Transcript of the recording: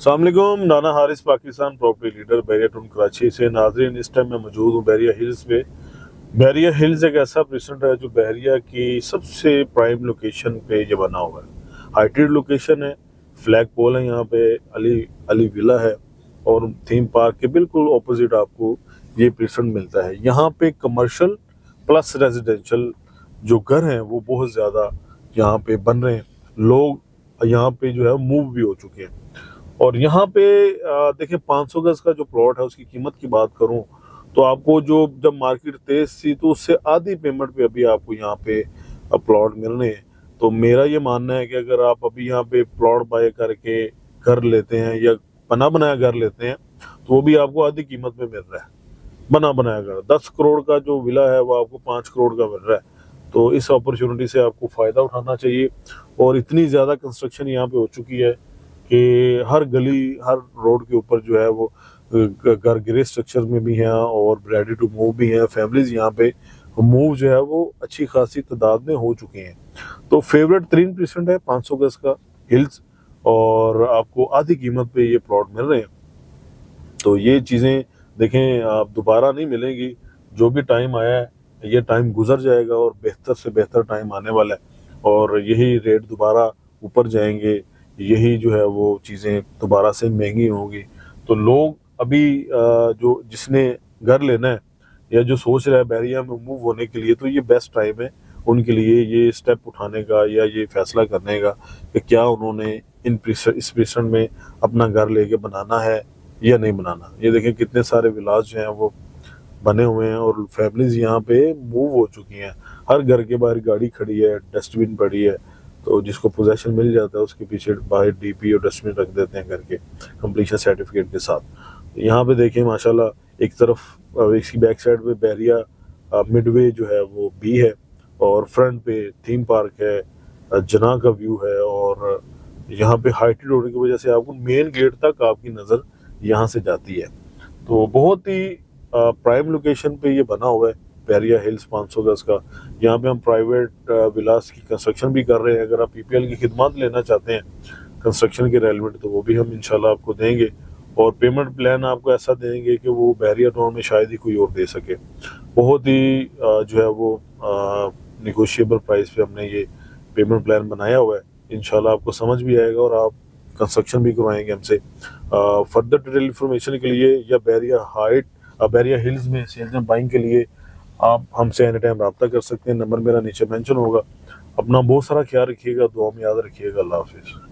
अल्लाम नाना Haris Pakistan property leader Bahria town Karachi से। नाजरीन, इस टाइम मैं मौजूद हूँ बैरिया हिल्स पे। बैरिया हिल्स एक ऐसा प्रेसेंट है जो बैरिया की सबसे प्राइम लोकेशन पे ये बना हुआ है। हाइटेड लोकेशन है फ्लैग पोल है यहाँ पे, अली अली विला है और थीम पार्क के बिल्कुल ऑपोजिट आपको ये प्रेसेंट मिलता है। यहाँ पे कमर्शल प्लस रेजिडेंशल जो घर हैं, वो बहुत ज़्यादा यहाँ पे बन रहे हैं। लोग यहाँ पे जो है मूव भी हो चुके हैं। और यहाँ पे देखिए 500 गज का जो प्लॉट है, उसकी कीमत की बात करूँ तो आपको जो, जब मार्केट तेज थी तो उससे आधी पेमेंट पे अभी आपको यहाँ पे प्लॉट मिल रहे हैं। तो मेरा ये मानना है कि अगर आप अभी यहाँ पे प्लॉट बाय करके घर लेते हैं, या बना बनाया घर लेते हैं तो वो भी आपको आधी कीमत में मिल रहा है। बना बनाया घर दस करोड़ का जो विला है, वो आपको पाँच करोड़ का मिल रहा है। तो इस अपॉर्चुनिटी से आपको फ़ायदा उठाना चाहिए, और इतनी ज़्यादा कंस्ट्रक्शन यहाँ पे हो चुकी है कि हर गली, हर रोड के ऊपर जो है वो घर गिरे स्ट्रक्चर में भी हैं और रेडी टू मूव भी हैं। फैमिलीज़ यहाँ पे मूव जो है वो अच्छी खासी तादाद में हो चुके हैं। तो फेवरेट तीन परसेंट है 500 गज का हिल्स और आपको आधी कीमत पे ये प्लॉट मिल रहे हैं। तो ये चीज़ें देखें, आप दोबारा नहीं मिलेंगी। जो भी टाइम आया है, ये टाइम गुजर जाएगा और बेहतर से बेहतर टाइम आने वाला है और यही रेट दोबारा ऊपर जाएँगे। यही जो है वो चीज़ें दोबारा से महँगी होंगी। तो लोग अभी जो जिसने घर लेना है, या जो सोच रहा है बैरिया में मूव होने के लिए तो ये बेस्ट टाइम है उनके लिए ये स्टेप उठाने का, या ये फैसला करने का, कि क्या उन्होंने इन इस प्रेशन में अपना घर लेके बनाना है या नहीं बनाना। ये देखें कितने सारे विलाज जो हैं वो बने हुए हैं, और फैमिलीज़ यहाँ पे मूव हो चुकी हैं। हर घर के बाहर गाड़ी खड़ी है डस्टबिन पड़ी है तो जिसको पोजेशन मिल जाता है, उसके पीछे बाहर डीपी और डस्टबिन रख देते हैं करके कंप्लीशन सर्टिफिकेट के साथ। यहाँ पे देखें, माशाल्लाह, एक तरफ़ इसकी बैक साइड पे बैरिया मिडवे जो है, वो बी है और फ्रंट पे थीम पार्क है जना का व्यू है और यहाँ पे हाइटेड होने की वजह से आपको मेन गेट तक आपकी नज़र यहाँ से जाती है। तो बहुत ही प्राइम लोकेशन पे ये बना हुआ है। बैरिया हिल्स 500 गज का। यहाँ पे हम प्राइवेट विलास की कंस्ट्रक्शन भी कर रहे हैं। अगर आप पीपीएल की खिदमत लेना चाहते हैं कंस्ट्रक्शन के रेलिवेंट तो वो भी हम इंशाल्लाह आपको देंगे। और पेमेंट प्लान आपको ऐसा देंगे कि वो बैरिया टाउन में शायद ही कोई और दे सके। बहुत ही जो है वो निगोशिएबल प्राइस पे हमने ये पेमेंट प्लान बनाया हुआ है। इनशाला आपको समझ भी आएगा और आप कंस्ट्रक्शन भी करवाएँगे हमसे। फर्दर डिटेल इन्फॉर्मेशन के लिए या बैरिया हाइट बैरिया हिल्स में सेल्स एंड बाइंग के लिए आप हमसे एनी टाइम रब्ता कर सकते हैं, नंबर मेरा नीचे मैंशन होगा। अपना बहुत सारा ख्याल रखिएगा, दुआ में याद रखिएगा, अल्लाह हाफिज़।